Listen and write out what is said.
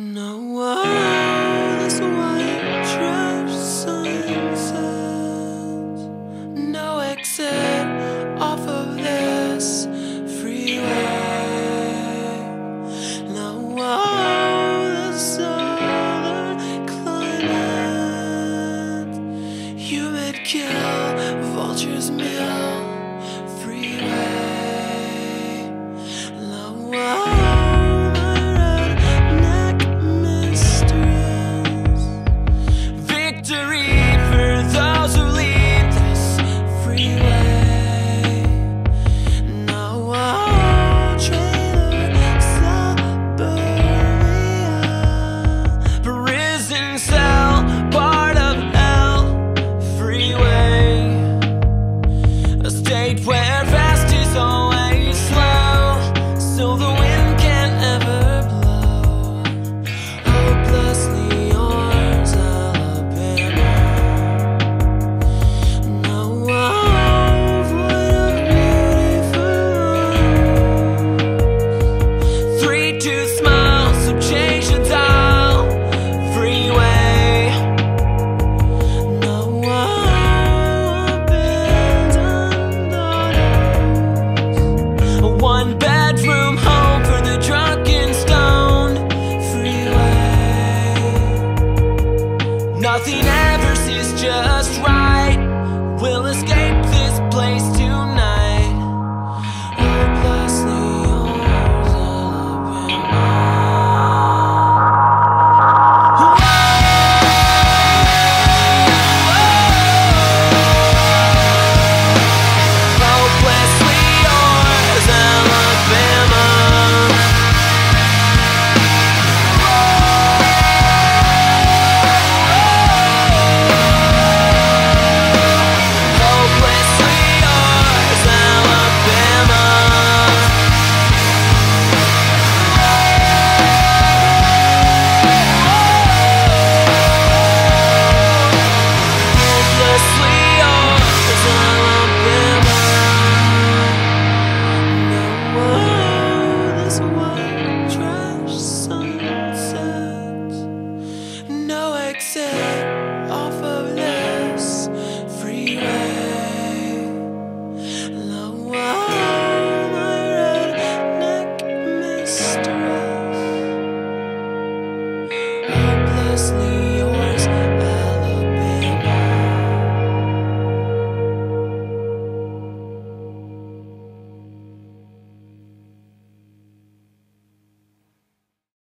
No white sunset. No exit off of this freeway. No world is climate. Humid kill, vultures mill, freeway.